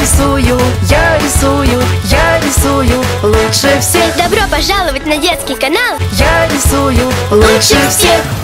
рисую, я рисую, я рисую лучше всех. Добро пожаловать на детский канал. Я рисую лучше всех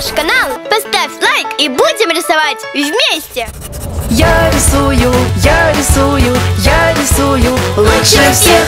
наш канал, поставь лайк и будем рисовать вместе! Я рисую, я рисую, я рисую лучше всех